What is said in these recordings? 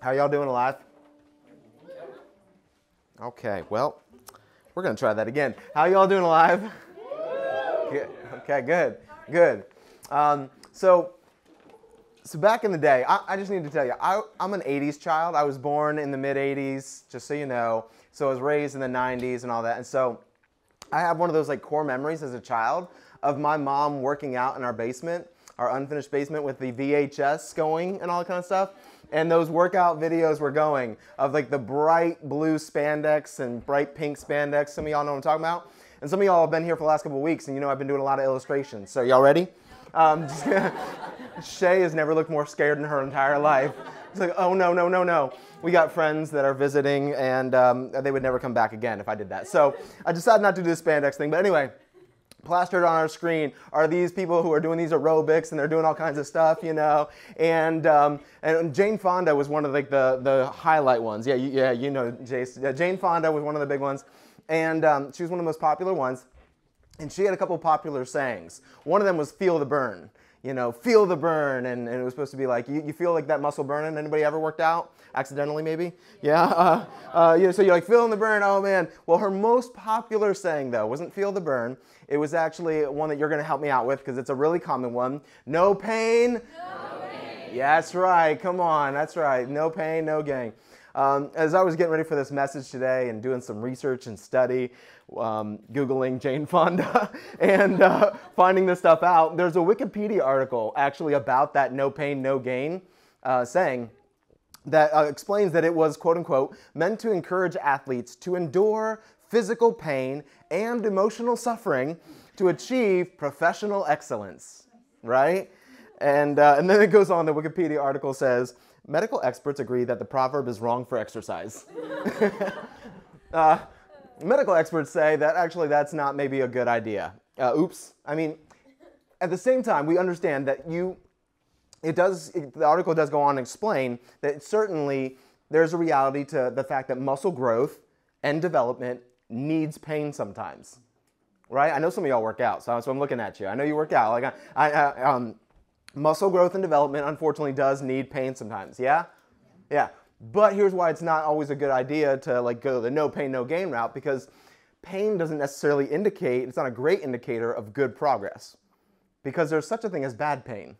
How y'all doing alive? Okay, well, we're gonna try that again. How y'all doing alive? Good. Okay, good, good. Um, so, so back in the day, I, I just need to tell you, I, I'm an '80s child. I was born in the mid '80s, just so you know. So I was raised in the '90s and all that, and so I have one of those like core memories as a child of my mom working out in our basement, our unfinished basement, with the VHS going and all that kind of stuff and those workout videos were going of like the bright blue spandex and bright pink spandex. Some of y'all know what I'm talking about. And some of y'all have been here for the last couple of weeks, and you know I've been doing a lot of illustrations. So y'all ready? Um, Shay has never looked more scared in her entire life. It's like, oh no, no, no, no. We got friends that are visiting, and um, they would never come back again if I did that. So I decided not to do the spandex thing. But anyway, plastered on our screen are these people who are doing these aerobics and they're doing all kinds of stuff, you know. And um, and Jane Fonda was one of like the the highlight ones. Yeah, you, yeah, you know, Jace. Jane Fonda was one of the big ones, and um, she was one of the most popular ones. And she had a couple popular sayings. One of them was "Feel the burn." You know, feel the burn, and, and it was supposed to be like you, you feel like that muscle burning. Anybody ever worked out? Accidentally, maybe? Yeah. Uh, uh, you know, so you're like feeling the burn. Oh man. Well, her most popular saying though wasn't "Feel the burn." It was actually one that you're going to help me out with because it's a really common one. No pain. No pain. Yeah, that's right. Come on. That's right. No pain, no gain. Um, as I was getting ready for this message today and doing some research and study, um, Googling Jane Fonda and uh, finding this stuff out, there's a Wikipedia article actually about that no pain, no gain uh, saying that uh, explains that it was, quote unquote, meant to encourage athletes to endure physical pain, and emotional suffering to achieve professional excellence, right? And, uh, and then it goes on, the Wikipedia article says, medical experts agree that the proverb is wrong for exercise. uh, medical experts say that actually that's not maybe a good idea. Uh, oops. I mean, at the same time, we understand that you, it does, it, the article does go on and explain that certainly there's a reality to the fact that muscle growth and development needs pain sometimes, right? I know some of y'all work out, so, I'm looking at you. I know you work out. Like I, I, I um, muscle growth and development, unfortunately, does need pain sometimes. Yeah, yeah. But here's why it's not always a good idea to like go the no pain, no gain route because pain doesn't necessarily indicate. It's not a great indicator of good progress because there's such a thing as bad pain,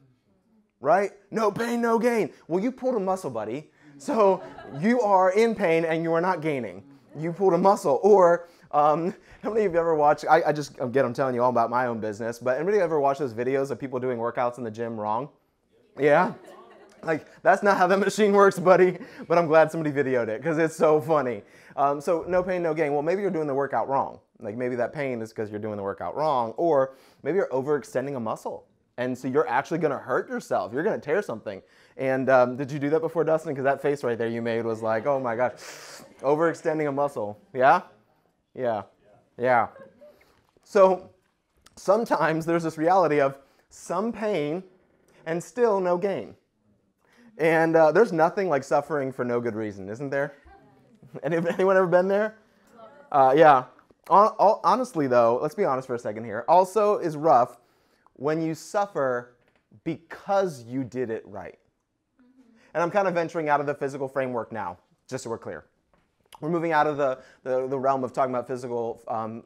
right? No pain, no gain. Well, you pulled a muscle, buddy. So you are in pain and you are not gaining you pulled a muscle. Or um, how many of you ever watched, I, I just, again, I'm telling you all about my own business, but anybody ever watch those videos of people doing workouts in the gym wrong? Yeah? Like, that's not how that machine works, buddy, but I'm glad somebody videoed it because it's so funny. Um, so, no pain, no gain. Well, maybe you're doing the workout wrong. Like, maybe that pain is because you're doing the workout wrong, or maybe you're overextending a muscle. And so you're actually going to hurt yourself. You're going to tear something. And um, did you do that before, Dustin? Because that face right there you made was like, oh my gosh. Overextending a muscle. Yeah? Yeah. Yeah. So sometimes there's this reality of some pain and still no gain. And uh, there's nothing like suffering for no good reason, isn't there? Anyone ever been there? Uh, yeah. Honestly, though, let's be honest for a second here. Also, is rough when you suffer because you did it right. And I'm kind of venturing out of the physical framework now, just so we're clear. We're moving out of the, the, the realm of talking about physical um,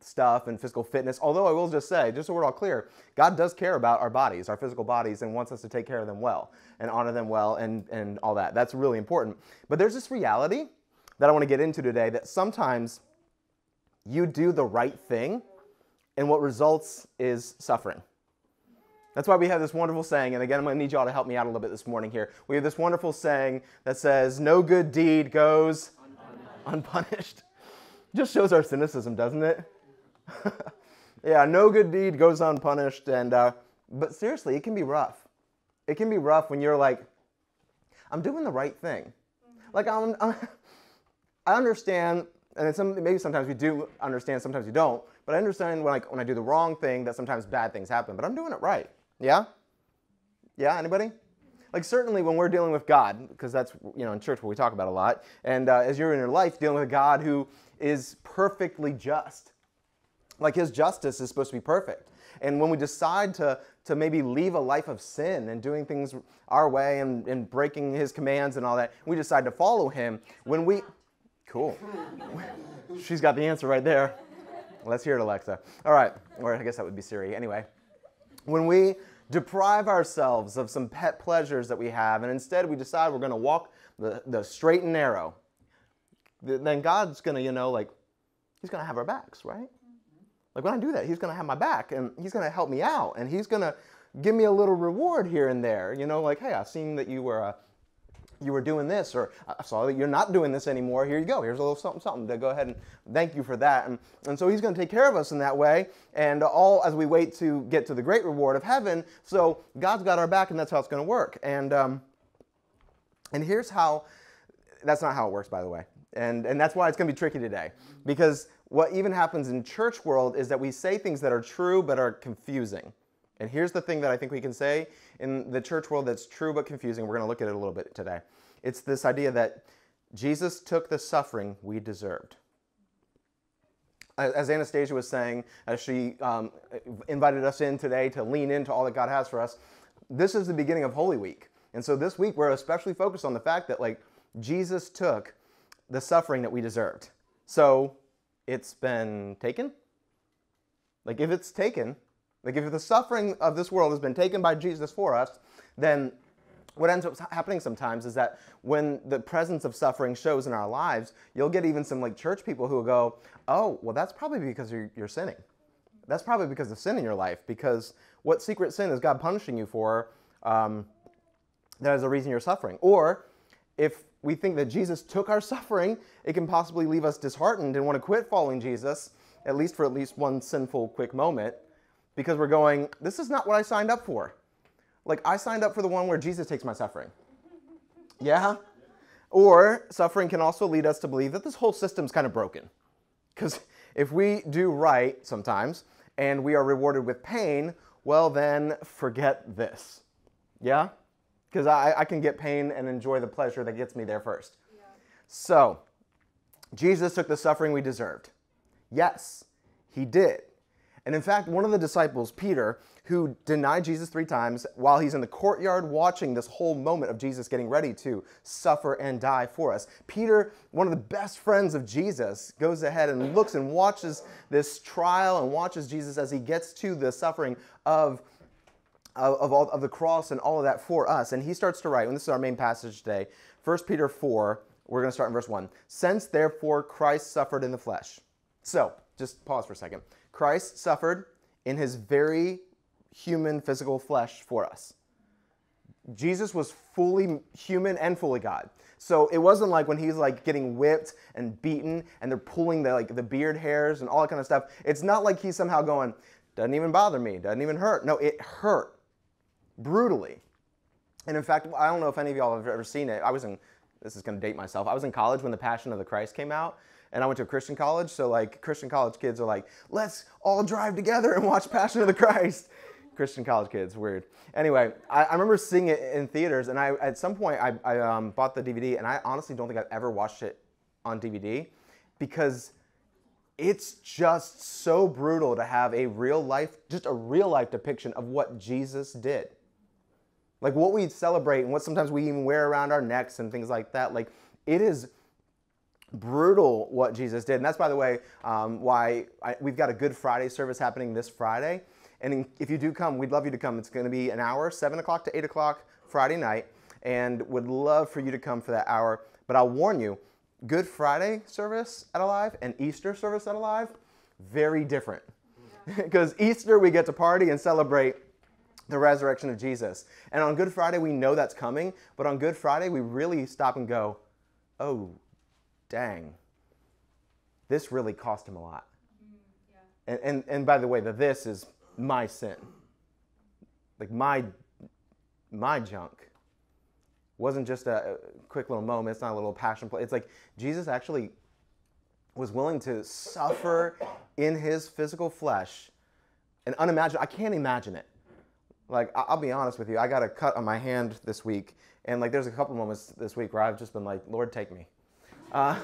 stuff and physical fitness. Although I will just say, just so we're all clear, God does care about our bodies, our physical bodies, and wants us to take care of them well and honor them well and, and all that. That's really important. But there's this reality that I want to get into today that sometimes you do the right thing and what results is suffering. That's why we have this wonderful saying, and again, I'm going to need y'all to help me out a little bit this morning here. We have this wonderful saying that says, No good deed goes unpunished. Just shows our cynicism, doesn't it? yeah, no good deed goes unpunished. And uh, but seriously, it can be rough. It can be rough when you're like, I'm doing the right thing. Like I'm, I'm I understand, and some, maybe sometimes we do understand, sometimes we don't. But I understand when, like, when I do the wrong thing that sometimes bad things happen. But I'm doing it right. Yeah? Yeah, anybody? like certainly when we're dealing with God, because that's you know in church what we talk about a lot, and uh, as you're in your life dealing with a God who is perfectly just, like His justice is supposed to be perfect, And when we decide to, to maybe leave a life of sin and doing things our way and, and breaking his commands and all that, we decide to follow him. When we, cool. She's got the answer right there. Let's hear it, Alexa. All right, or I guess that would be Siri. Anyway, when we deprive ourselves of some pet pleasures that we have, and instead we decide we're going to walk the, the straight and narrow, then God's going to, you know, like, He's going to have our backs, right? Like when I do that, He's going to have my back and He's going to help me out and He's going to give me a little reward here and there. You know, like, hey, I've seen that you were. Uh, you were doing this, or I saw that you're not doing this anymore. Here you go. Here's a little something, something to go ahead and thank you for that. And, and so he's going to take care of us in that way, and all as we wait to get to the great reward of heaven. So God's got our back, and that's how it's going to work. And um, and here's how. That's not how it works, by the way. And and that's why it's going to be tricky today, because what even happens in church world is that we say things that are true but are confusing. And here's the thing that I think we can say in the church world that's true but confusing. We're going to look at it a little bit today. It's this idea that Jesus took the suffering we deserved. As Anastasia was saying, as she um, invited us in today to lean into all that God has for us, this is the beginning of Holy Week. And so this week we're especially focused on the fact that like Jesus took the suffering that we deserved. So it's been taken. Like if it's taken, like if the suffering of this world has been taken by Jesus for us, then what ends up happening sometimes is that when the presence of suffering shows in our lives, you'll get even some like church people who will go, "Oh, well, that's probably because you're, you're sinning. That's probably because of sin in your life. Because what secret sin is God punishing you for? Um, that is the reason you're suffering. Or if we think that Jesus took our suffering, it can possibly leave us disheartened and want to quit following Jesus, at least for at least one sinful quick moment, because we're going, "This is not what I signed up for." Like, I signed up for the one where Jesus takes my suffering. Yeah? Or suffering can also lead us to believe that this whole system's kind of broken. Because if we do right sometimes and we are rewarded with pain, well, then forget this. Yeah? Because I, I, can get pain and enjoy the pleasure that gets me there first. Yeah. So, Jesus took the suffering we deserved. Yes, he did. And in fact, one of the disciples, Peter, who denied Jesus three times while he's in the courtyard watching this whole moment of Jesus getting ready to suffer and die for us. Peter, one of the best friends of Jesus, goes ahead and looks and watches this trial and watches Jesus as he gets to the suffering of, of, all, of the cross and all of that for us. And he starts to write, and this is our main passage today 1 Peter 4, we're going to start in verse 1. Since therefore Christ suffered in the flesh. So, just pause for a second. Christ suffered in his very human physical flesh for us. Jesus was fully human and fully God. So it wasn't like when he's like getting whipped and beaten and they're pulling the like the beard hairs and all that kind of stuff. It's not like he's somehow going, doesn't even bother me, doesn't even hurt. No, it hurt brutally. And in fact, I don't know if any of y'all have ever seen it. I was in this is going to date myself. I was in college when The Passion of the Christ came out, and I went to a Christian college. So like Christian college kids are like, let's all drive together and watch Passion of the Christ. Christian college kids, weird. Anyway, I, I, remember seeing it in theaters, and I at some point I, I um, bought the DVD, and I honestly don't think I've ever watched it on DVD because it's just so brutal to have a real life, just a real life depiction of what Jesus did. Like what we celebrate and what sometimes we even wear around our necks and things like that. Like it is brutal what Jesus did. And that's, by the way, um, why I, we've got a Good Friday service happening this Friday. And if you do come, we'd love you to come. It's going to be an hour, 7 o'clock to 8 o'clock Friday night, and would love for you to come for that hour. But I'll warn you, Good Friday service at Alive and Easter service at Alive, very different. Because Easter, we get to party and celebrate the resurrection of Jesus. And on Good Friday, we know that's coming, but on Good Friday, we really stop and go, oh, dang, this really cost him a lot. Mm, yeah. and, and, and by the way, the this is my sin. Like my my junk wasn't just a quick little moment. It's not a little passion play. It's like Jesus actually was willing to suffer in his physical flesh and unimaginable. I can't imagine it. Like I'll be honest with you, I got a cut on my hand this week, and like there's a couple moments this week where I've just been like, Lord, take me. Uh,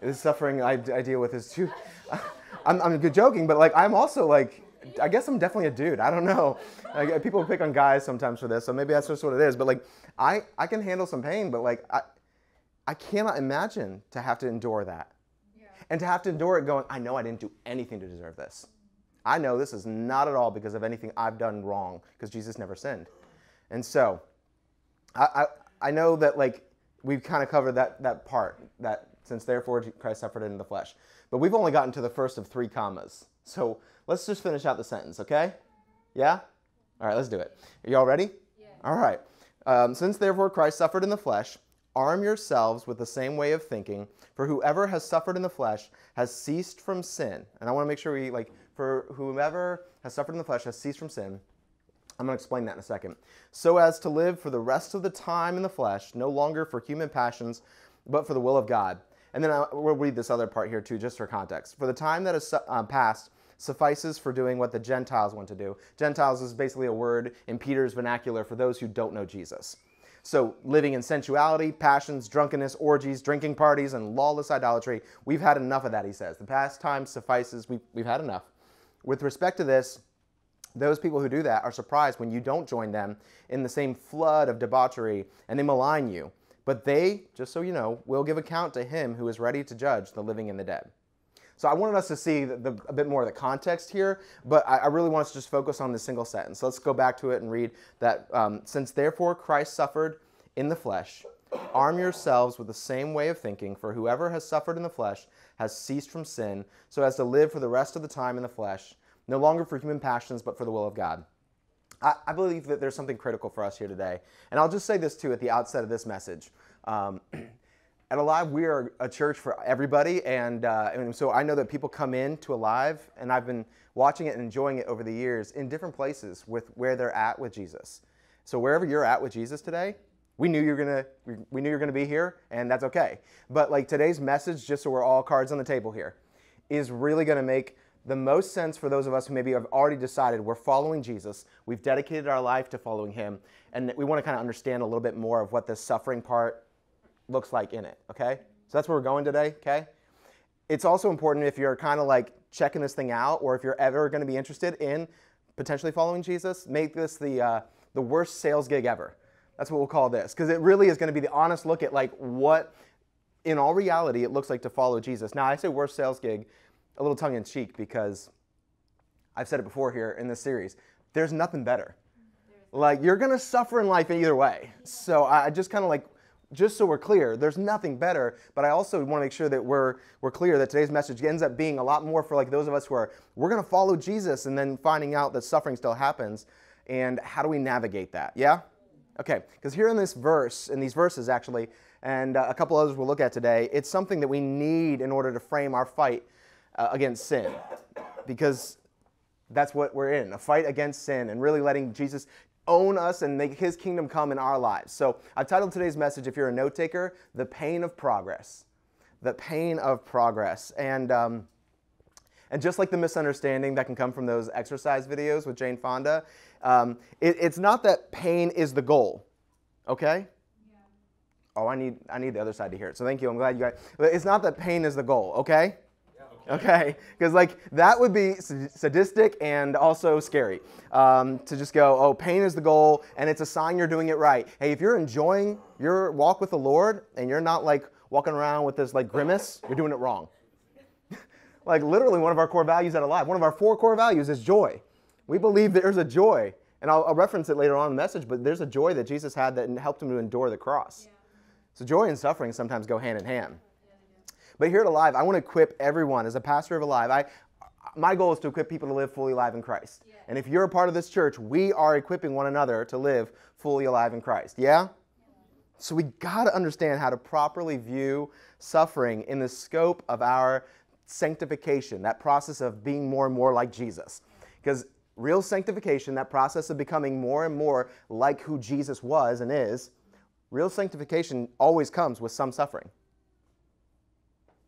the suffering I, I, deal with is too. I'm, I'm joking, but like I'm also like I guess I'm definitely a dude. I don't know. Like, people pick on guys sometimes for this, so maybe that's just what it is. But like, I, I can handle some pain, but like, I, I cannot imagine to have to endure that. Yeah. And to have to endure it going, I know I didn't do anything to deserve this. I know this is not at all because of anything I've done wrong, because Jesus never sinned. And so, I, I, I know that like we've kind of covered that, that part, that since therefore Christ suffered in the flesh. But we've only gotten to the first of three commas. So let's just finish out the sentence, okay? Yeah? All right, let's do it. Are you all ready? Yeah. All right. Um, since therefore Christ suffered in the flesh, arm yourselves with the same way of thinking, for whoever has suffered in the flesh has ceased from sin. And I want to make sure we, like, for whomever has suffered in the flesh has ceased from sin. I'm going to explain that in a second. So as to live for the rest of the time in the flesh, no longer for human passions, but for the will of God. And then I, we'll read this other part here too, just for context. For the time that uh, past suffices for doing what the Gentiles want to do. Gentiles is basically a word in Peter's vernacular for those who don't know Jesus. So, living in sensuality, passions, drunkenness, orgies, drinking parties, and lawless idolatry, we've had enough of that, he says. The past time suffices, we've, we've had enough. With respect to this, those people who do that are surprised when you don't join them in the same flood of debauchery and they malign you. But they, just so you know, will give account to him who is ready to judge the living and the dead. So I wanted us to see the, the, a bit more of the context here, but I, I, really want us to just focus on this single sentence. So let's go back to it and read that um, since therefore Christ suffered in the flesh, arm yourselves with the same way of thinking, for whoever has suffered in the flesh has ceased from sin, so as to live for the rest of the time in the flesh, no longer for human passions, but for the will of God. I, I believe that there's something critical for us here today. And I'll just say this too at the outset of this message. Um, at Alive, we are a church for everybody, and, uh, and, so I know that people come in to Alive, and I've been watching it and enjoying it over the years in different places with where they're at with Jesus. So wherever you're at with Jesus today, we knew you're gonna we knew you're gonna be here, and that's okay. But like today's message, just so we're all cards on the table here, is really gonna make the most sense for those of us who maybe have already decided we're following Jesus, we've dedicated our life to following Him, and we want to kind of understand a little bit more of what the suffering part looks like in it, okay? So that's where we're going today, okay? It's also important if you're kind of like checking this thing out or if you're ever going to be interested in potentially following Jesus, make this the, uh, the worst sales gig ever. That's what we'll call this because it really is going to be the honest look at like what in all reality it looks like to follow Jesus. Now, I say worst sales gig a little tongue in cheek because I've said it before here in this series. There's nothing better. Like, you're going to suffer in life either way. So I just kind of like just so we're clear, there's nothing better, but I also want to make sure that we're, we're clear that today's message ends up being a lot more for like those of us who are, we're going to follow Jesus and then finding out that suffering still happens. And how do we navigate that? Yeah? Okay, because here in this verse, in these verses actually, and uh, a couple others we'll look at today, it's something that we need in order to frame our fight uh, against sin. Because that's what we're in a fight against sin and really letting Jesus own us and make his kingdom come in our lives. So I've titled today's message, if you're a note taker, The Pain of Progress. The Pain of Progress. And, um, and just like the misunderstanding that can come from those exercise videos with Jane Fonda, um, it, it's not that pain is the goal, okay? Yeah. Oh, I need, I need the other side to hear it. So thank you. I'm glad you guys. It's not that pain is the goal, okay? Okay? Because like that would be sadistic and also scary um, to just go, oh, pain is the goal, and it's a sign you're doing it right. Hey, if you're enjoying your walk with the Lord and you're not like walking around with this like grimace, you're doing it wrong. like literally, one of our core values at Alive, one of our four core values is joy. We believe there's a joy, and I'll, I'll reference it later on in the message, but there's a joy that Jesus had that helped him to endure the cross. Yeah. So joy and suffering sometimes go hand in hand. But here at Alive, I want to equip everyone. As a pastor of Alive, I, my goal is to equip people to live fully alive in Christ. Yeah. And if you're a part of this church, we are equipping one another to live fully alive in Christ. Yeah? So we got to understand how to properly view suffering in the scope of our sanctification, that process of being more and more like Jesus. Because real sanctification, that process of becoming more and more like who Jesus was and is, real sanctification always comes with some suffering.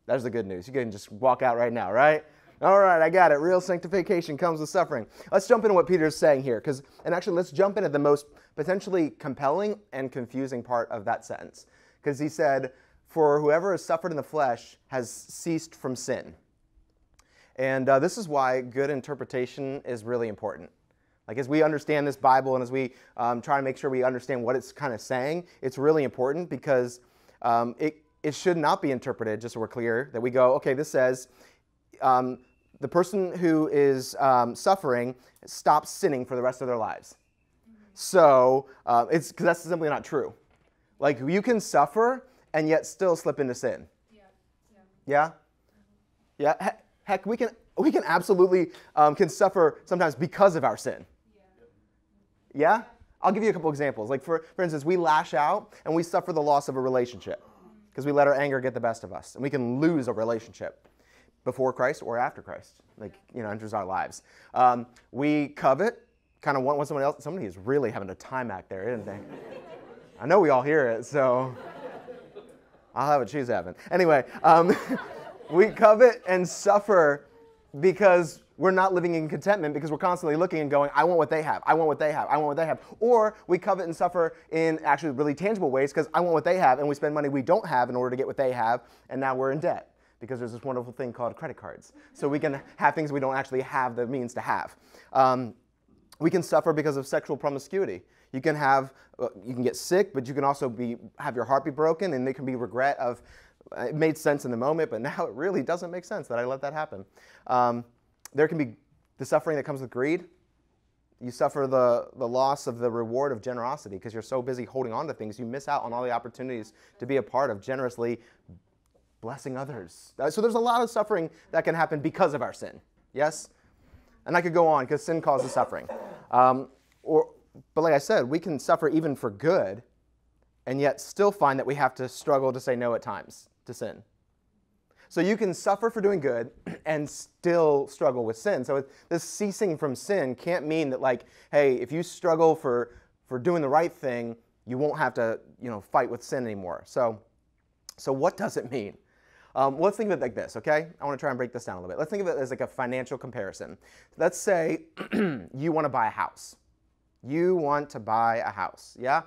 There's the good news. You can just walk out right now, right? All right, I got it. Real sanctification comes with suffering. Let's jump into what Peter's saying here, because and actually let's jump into the most potentially compelling and confusing part of that sentence, because he said, "For whoever has suffered in the flesh has ceased from sin." And uh, this is why good interpretation is really important. Like as we understand this Bible and as we um, try to make sure we understand what it's kind of saying, it's really important because um, it, it should not be interpreted, just so we're clear, that we go, okay, this says um, the person who is um, suffering stops sinning for the rest of their lives. So uh, it's because that's simply not true. Like you can suffer and yet still slip into sin. Yeah. Yeah. Yeah. yeah? Heck, we can we can absolutely um, can suffer sometimes because of our sin. Yeah. yeah? I'll give you a couple examples. Like for for instance, we lash out and we suffer the loss of a relationship because we let our anger get the best of us, and we can lose a relationship before Christ or after Christ, like you know, enters our lives. Um, we covet, kind of want what someone else. Somebody is really having a time act there, isn't they? I know we all hear it, so I'll have what she's having. Anyway, um, we covet and suffer because we're not living in contentment because we're constantly looking and going, I want what they have, I want what they have, I want what they have. Or we covet and suffer in actually really tangible ways because I want what they have and we spend money we don't have in order to get what they have and now we're in debt because there's this wonderful thing called credit cards. So we can have things we don't actually have the means to have. Um, we can suffer because of sexual promiscuity. You can have, uh, you can get sick, but you can also be have your heart be broken, and there can be regret of, uh, it made sense in the moment, but now it really doesn't make sense that I let that happen. Um, there can be the suffering that comes with greed. You suffer the, the loss of the reward of generosity because you're so busy holding on to things, you miss out on all the opportunities to be a part of generously blessing others. Uh, so there's a lot of suffering that can happen because of our sin. Yes? And I could go on because sin causes suffering. Um, or, but like I said, we can suffer even for good and yet still find that we have to struggle to say no at times to sin. So you can suffer for doing good and still struggle with sin. So this ceasing from sin can't mean that like, hey, if you struggle for for doing the right thing, you won't have to, you know, fight with sin anymore. So so what does it mean? Um, let's think of it like this, okay? I want to try and break this down a little bit. Let's think of it as like a financial comparison. Let's say you want to buy a house. You want to buy a house, yeah?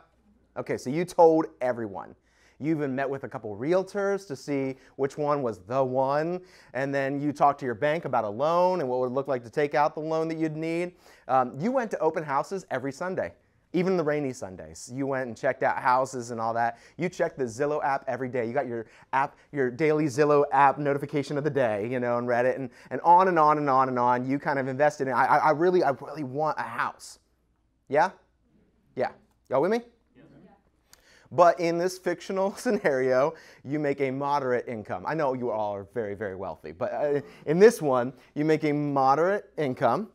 Okay, so you told everyone. You even met with a couple realtors to see which one was the one. And then you talked to your bank about a loan and what it would look like to take out the loan that you'd need. Um, you went to open houses every Sunday, even the rainy Sundays. You went and checked out houses and all that. You checked the Zillow app every day. You got your app, your daily Zillow app notification of the day, you know, and read it and, and on and on and on and on. You kind of invested in, I, I really, I really want a house. Yeah? Yeah. Y'all with me? But in this fictional scenario, you make a moderate income. I know you all are very, very wealthy, but uh, in this one, you make a moderate income,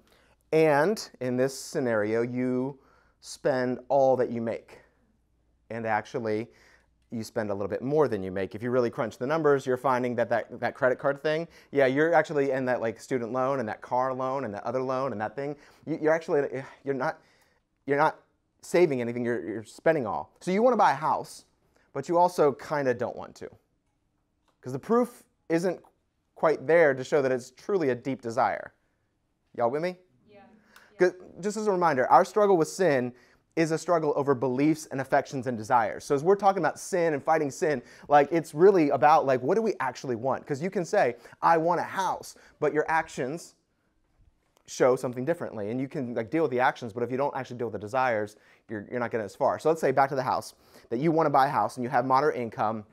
and in this scenario, you spend all that you make. And actually, you spend a little bit more than you make. If you really crunch the numbers, you're finding that that, that credit card thing, yeah, you're actually in that like student loan and that car loan and that other loan and that thing. You're actually, you're not, you're not saving anything, you're, you're spending all. So you want to buy a house, but you also kind of don't want to. Because the proof isn't quite there to show that it's truly a deep desire. Y'all with me? Yeah. yeah. Just as a reminder, our struggle with sin is a struggle over beliefs and affections and desires. So as we're talking about sin and fighting sin, like it's really about like what do we actually want? Because you can say, I want a house, but your actions show something differently. And you can like deal with the actions, but if you don't actually deal with the desires, you're, you're not getting as far. So let's say back to the house, that you want to buy a house and you have moderate income.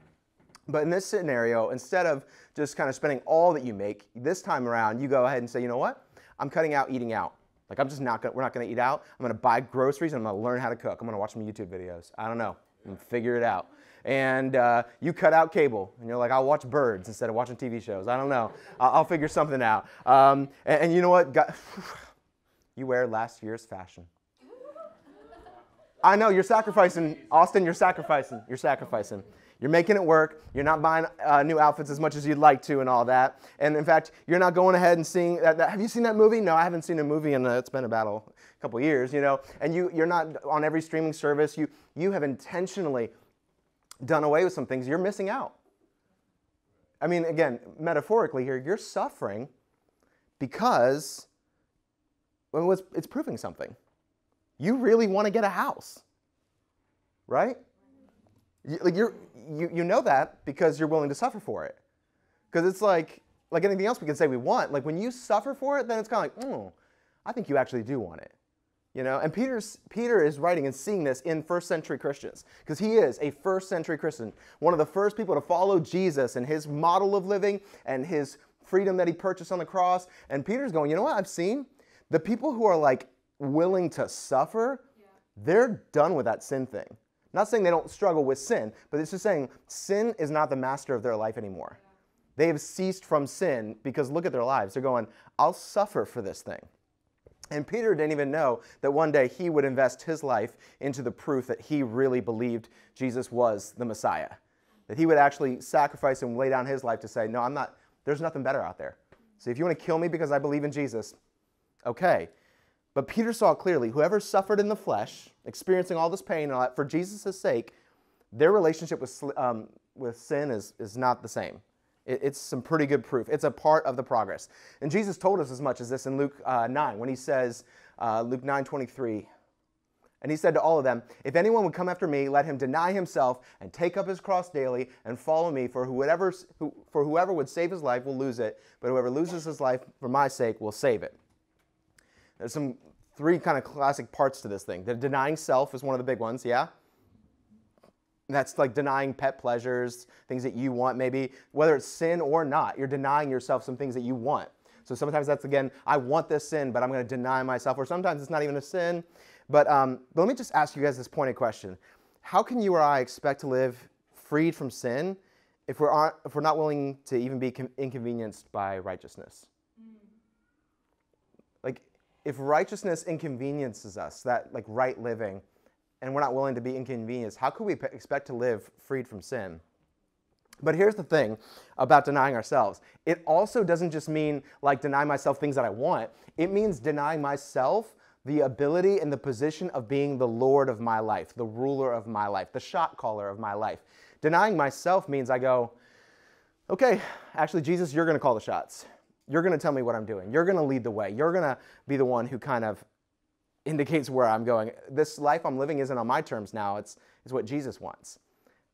But in this scenario, instead of just kind of spending all that you make, this time around, you go ahead and say, you know what? I'm cutting out eating out. Like I'm just not gonna, we're not gonna eat out. I'm gonna buy groceries and I'm gonna learn how to cook. I'm gonna watch some YouTube videos. I don't know, and figure it out and uh, you cut out cable, and you're like, I'll watch birds instead of watching TV shows. I don't know. I'll, figure something out. Um, and, and, you know what? God, you wear last year's fashion. I know you're sacrificing, Austin. You're sacrificing. You're sacrificing. You're making it work. You're not buying uh, new outfits as much as you'd like to, and all that. And in fact, you're not going ahead and seeing. That, that, have you seen that movie? No, I haven't seen a movie in. A, it's been about a couple years, you know. And you, you're not on every streaming service. You, you have intentionally done away with some things, you're missing out. I mean, again, metaphorically here, you're suffering because well, it's, it's proving something. You really want to get a house, right? You, like you're, you, you know that because you're willing to suffer for it. Because it's like, like anything else we can say we want, like when you suffer for it, then it's kind of like, oh, I think you actually do want it. You know, and Peter's, Peter is writing and seeing this in first century Christians because he is a first century Christian, one of the first people to follow Jesus and his model of living and his freedom that he purchased on the cross. And Peter's going, you know what I've seen? The people who are like willing to suffer, yeah. they're done with that sin thing. Not saying they don't struggle with sin, but it's just saying sin is not the master of their life anymore. Yeah. They have ceased from sin because look at their lives. They're going, I'll suffer for this thing. And Peter didn't even know that one day he would invest his life into the proof that he really believed Jesus was the Messiah. That he would actually sacrifice and lay down his life to say, No, I'm not, there's nothing better out there. So if you want to kill me because I believe in Jesus, okay. But Peter saw clearly whoever suffered in the flesh, experiencing all this pain and all that, for Jesus' sake, their relationship with, um, with sin is, is not the same. It's some pretty good proof. It's a part of the progress. And Jesus told us as much as this in Luke uh, 9 when he says, uh, Luke 9 23, and he said to all of them, If anyone would come after me, let him deny himself and take up his cross daily and follow me. For whoever, who, for whoever would save his life will lose it, but whoever loses his life for my sake will save it. There's some three kind of classic parts to this thing. The denying self is one of the big ones, yeah? That's like denying pet pleasures, things that you want, maybe, whether it's sin or not. You're denying yourself some things that you want. So sometimes that's again, I want this sin, but I'm going to deny myself. Or sometimes it's not even a sin. But, um, but let me just ask you guys this pointed question How can you or I expect to live freed from sin if we're, if we're not willing to even be inconvenienced by righteousness? Like, if righteousness inconveniences us, that like right living, and we're not willing to be inconvenienced, how could we expect to live freed from sin? But here's the thing about denying ourselves it also doesn't just mean like deny myself things that I want, it means denying myself the ability and the position of being the Lord of my life, the ruler of my life, the shot caller of my life. Denying myself means I go, okay, actually, Jesus, you're going to call the shots. You're going to tell me what I'm doing. You're going to lead the way. You're going to be the one who kind of indicates where I'm going. This life I'm living isn't on my terms now, it's, it's what Jesus wants.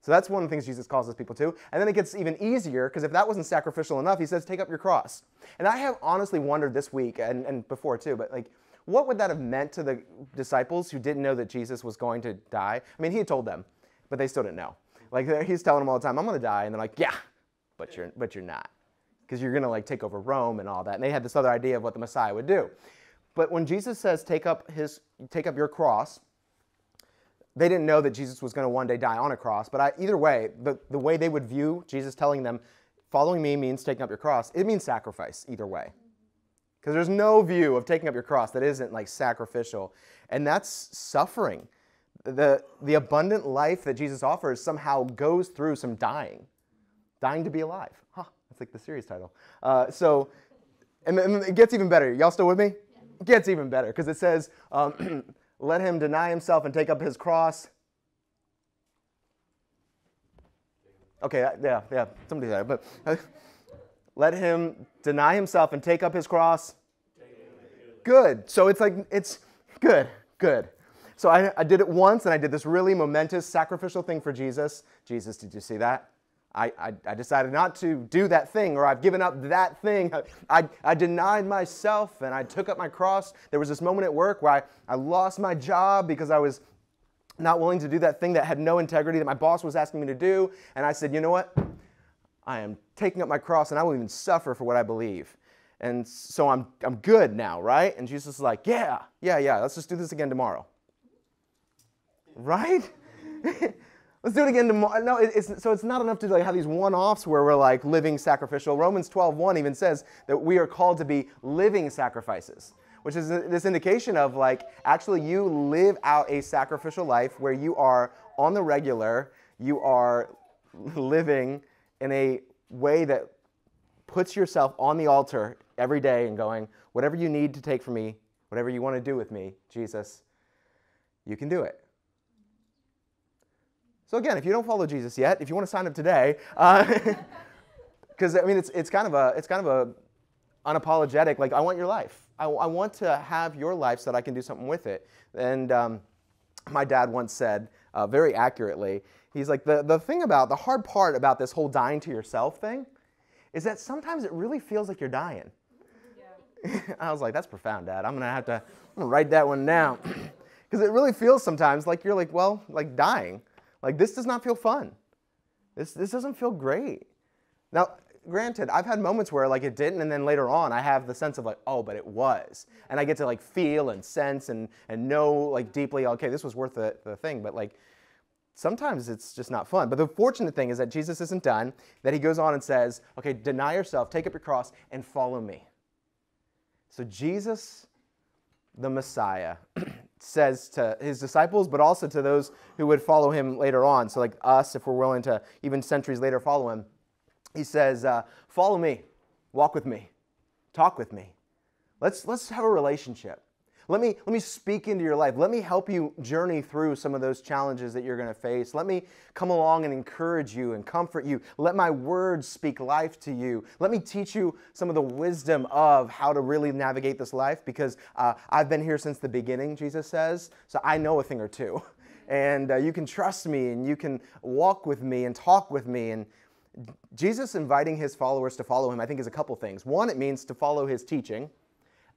So that's one of the things Jesus calls his people to. And then it gets even easier because if that wasn't sacrificial enough, he says, take up your cross. And I have honestly wondered this week and, and before too, but like, what would that have meant to the disciples who didn't know that Jesus was going to die? I mean, he had told them, but they still didn't know. Like he's telling them all the time, I'm going to die. And they're like, yeah, but you're, but you're not. Because you're going to like take over Rome and all that. And they had this other idea of what the Messiah would do. But when Jesus says, take up, his, take up your cross, they didn't know that Jesus was going to one day die on a cross. But I, either way, the, the way they would view Jesus telling them, following me means taking up your cross, it means sacrifice either way. Because there's no view of taking up your cross that isn't like sacrificial. And that's suffering. The, the abundant life that Jesus offers somehow goes through some dying. Dying to be alive. Huh, that's like the series title. Uh, so, and, and it gets even better. Y'all still with me? Gets even better because it says, um, let him deny himself and take up his cross. Okay, yeah, yeah, somebody it, but let him deny himself and take up his cross. Good. So it's like, it's good, good. So I, I did it once and I did this really momentous sacrificial thing for Jesus. Jesus, did you see that? I, I, I, decided not to do that thing, or I've given up that thing. I, I, denied myself and I took up my cross. There was this moment at work where I, I lost my job because I was not willing to do that thing that had no integrity that my boss was asking me to do. And I said, you know what? I am taking up my cross and I will even suffer for what I believe. And so I'm, I'm good now, right? And Jesus is like, yeah, yeah, yeah, let's just do this again tomorrow. Right? Let's do it again tomorrow. No, it's, so it's not enough to like have these one-offs where we're like living sacrificial. Romans 12:1 even says that we are called to be living sacrifices, which is this indication of like actually you live out a sacrificial life where you are on the regular, you are living in a way that puts yourself on the altar every day and going, whatever you need to take from me, whatever you want to do with me, Jesus, you can do it. So again, if you don't follow Jesus yet, if you want to sign up today, because uh, I mean, it's, it's kind of a it's kind of a unapologetic. Like I want your life. I, I want to have your life so that I can do something with it. And um, my dad once said uh, very accurately, he's like the the thing about the hard part about this whole dying to yourself thing is that sometimes it really feels like you're dying. Yeah. I was like, that's profound, Dad. I'm gonna have to I'm gonna write that one down. Because it really feels sometimes like you're like, well, like dying. Like this does not feel fun. This this doesn't feel great. Now, granted, I've had moments where like it didn't, and then later on I have the sense of like, oh, but it was. And I get to like feel and sense and and know like deeply, okay, this was worth the, the thing. But like sometimes it's just not fun. But the fortunate thing is that Jesus isn't done, that he goes on and says, okay, deny yourself, take up your cross, and follow me. So Jesus, the Messiah, says to his disciples, but also to those who would follow him later on. So, like us, if we're willing to even centuries later follow him, he says, uh, Follow me, walk with me, talk with me. Let's, let's have a relationship. Let me, let me speak into your life. Let me help you journey through some of those challenges that you're going to face. Let me come along and encourage you and comfort you. Let my words speak life to you. Let me teach you some of the wisdom of how to really navigate this life because uh, I've been here since the beginning, Jesus says, so I know a thing or two. And uh, you can trust me and you can walk with me and talk with me. And Jesus inviting his followers to follow him, I think, is a couple things. One, it means to follow his teaching.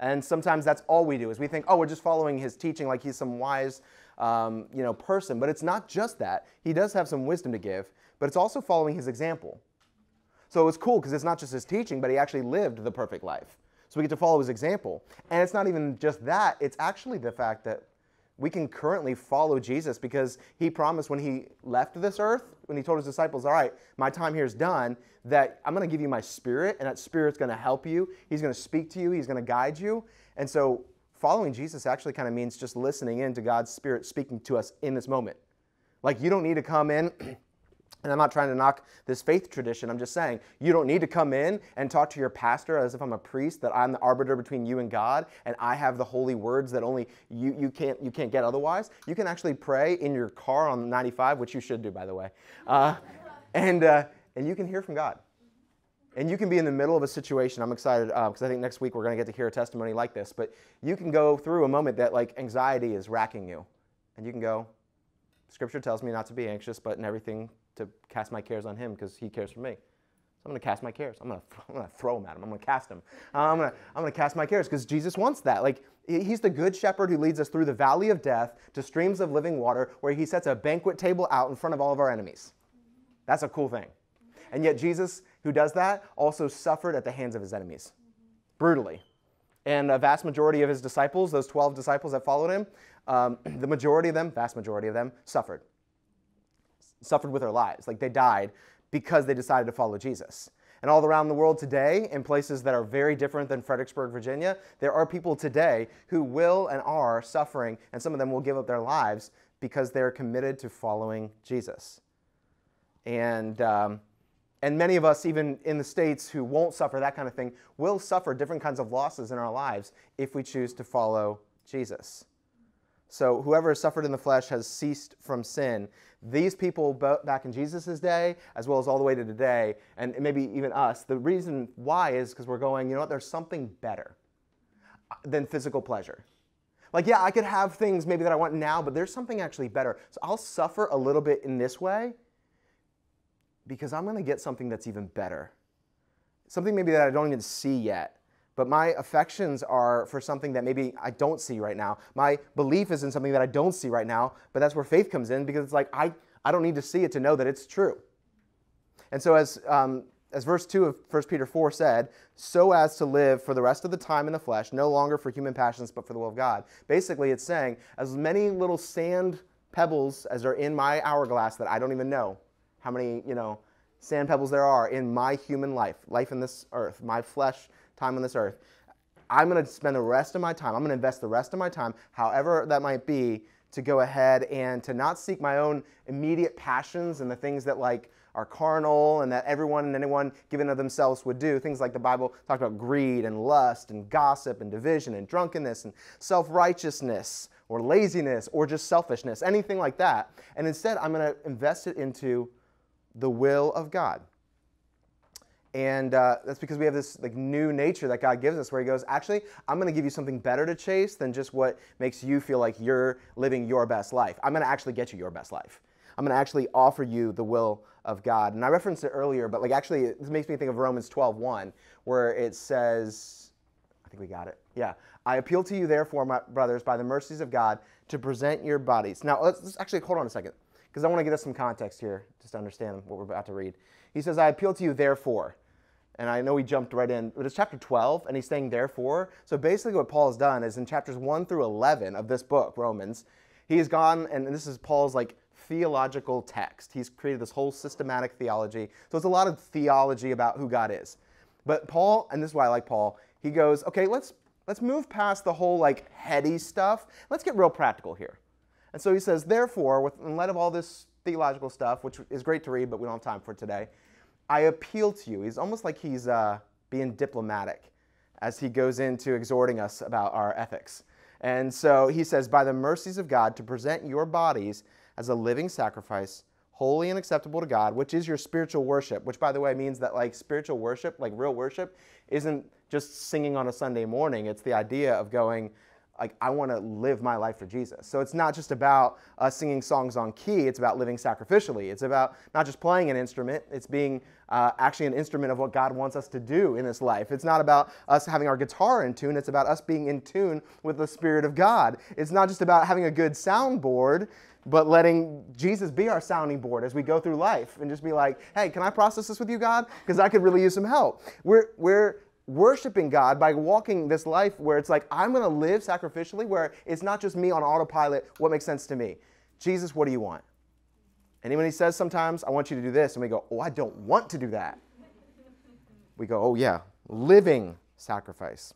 And sometimes that's all we do is we think, oh, we're just following his teaching like he's some wise, um, you know, person. But it's not just that. He does have some wisdom to give, but it's also following his example. So it's cool because it's not just his teaching, but he actually lived the perfect life. So we get to follow his example. And it's not even just that, it's actually the fact that we can currently follow Jesus because he promised when he left this earth, when he told his disciples, All right, my time here is done, that I'm going to give you my spirit, and that spirit's going to help you. He's going to speak to you, he's going to guide you. And so following Jesus actually kind of means just listening in to God's spirit speaking to us in this moment. Like you don't need to come in And I'm not trying to knock this faith tradition. I'm just saying you don't need to come in and talk to your pastor as if I'm a priest, that I'm the arbiter between you and God, and I have the holy words that only you, you, can't, you can't get otherwise. You can actually pray in your car on 95, which you should do, by the way. Uh, and, uh, and you can hear from God. And you can be in the middle of a situation. I'm excited because uh, I think next week we're going to get to hear a testimony like this. But you can go through a moment that like anxiety is racking you. And you can go, Scripture tells me not to be anxious, but in everything to cast my cares on him because he cares for me. So I'm going to cast my cares. I'm going to, throw them at him. I'm going to cast them. Uh, I'm going to, I'm going to cast my cares because Jesus wants that. Like, he's the good shepherd who leads us through the valley of death to streams of living water where he sets a banquet table out in front of all of our enemies. That's a cool thing. And yet, Jesus, who does that, also suffered at the hands of his enemies brutally. And a vast majority of his disciples, those 12 disciples that followed him, um, the majority of them, vast majority of them, suffered suffered with their lives. Like they died because they decided to follow Jesus. And all around the world today, in places that are very different than Fredericksburg, Virginia, there are people today who will and are suffering, and some of them will give up their lives because they're committed to following Jesus. And, um, and many of us, even in the States, who won't suffer that kind of thing, will suffer different kinds of losses in our lives if we choose to follow Jesus. So whoever has suffered in the flesh has ceased from sin. These people back in Jesus' day, as well as all the way to today, and maybe even us, the reason why is because we're going, you know what, there's something better uh, than physical pleasure. Like, yeah, I could have things maybe that I want now, but there's something actually better. So I'll suffer a little bit in this way because I'm going to get something that's even better. Something maybe that I don't even see yet but my affections are for something that maybe I don't see right now. My belief is in something that I don't see right now, but that's where faith comes in because it's like I, I don't need to see it to know that it's true. And so, as, um, as verse 2 of 1 Peter 4 said, so as to live for the rest of the time in the flesh, no longer for human passions, but for the will of God. Basically, it's saying, as many little sand pebbles as are in my hourglass that I don't even know how many, you know, sand pebbles there are in my human life, life in this earth, my flesh time on this earth. I'm going to spend the rest of my time, I'm going to invest the rest of my time, however that might be, to go ahead and to not seek my own immediate passions and the things that like are carnal and that everyone and anyone given of themselves would do. Things like the Bible talks about greed and lust and gossip and division and drunkenness and self righteousness or laziness or just selfishness, anything like that. And instead, I'm going to invest it into the will of God. And uh, that's because we have this like new nature that God gives us, where He goes, actually, I'm going to give you something better to chase than just what makes you feel like you're living your best life. I'm going to actually get you your best life. I'm going to actually offer you the will of God. And I referenced it earlier, but like actually, this makes me think of Romans 12 1, where it says, I think we got it. Yeah. I appeal to you, therefore, my brothers, by the mercies of God, to present your bodies. Now, let's, let's actually hold on a second, because I want to get us some context here just to understand what we're about to read. He says, I appeal to you, therefore. And I know he jumped right in, but it's chapter 12, and he's saying, therefore. So basically, what Paul has done is in chapters 1 through 11 of this book, Romans, he has gone, and this is Paul's like theological text. He's created this whole systematic theology. So it's a lot of theology about who God is. But Paul, and this is why I like Paul, he goes, okay, let's let's move past the whole like heady stuff. Let's get real practical here. And so he says, therefore, with, in light of all this theological stuff, which is great to read, but we don't have time for today, I appeal to you. He's almost like he's uh, being diplomatic as he goes into exhorting us about our ethics. And so he says, by the mercies of God, to present your bodies as a living sacrifice, holy and acceptable to God, which is your spiritual worship, which by the way means that like spiritual worship, like real worship, isn't just singing on a Sunday morning. It's the idea of going, like, I want to live my life for Jesus. So it's not just about us singing songs on key, it's about living sacrificially. It's about not just playing an instrument, it's being uh, actually an instrument of what God wants us to do in this life. It's not about us having our guitar in tune, it's about us being in tune with the Spirit of God. It's not just about having a good soundboard, but letting Jesus be our sounding board as we go through life and just be like, hey, can I process this with you, God? Because I could really use some help. We're, we're worshiping God by walking this life where it's like, I'm going to live sacrificially, where it's not just me on autopilot, what makes sense to me. Jesus, what do you want? And when he says sometimes, I want you to do this, and we go, oh, I don't want to do that. We go, oh, yeah, living sacrifice.